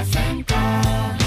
Mamacenka.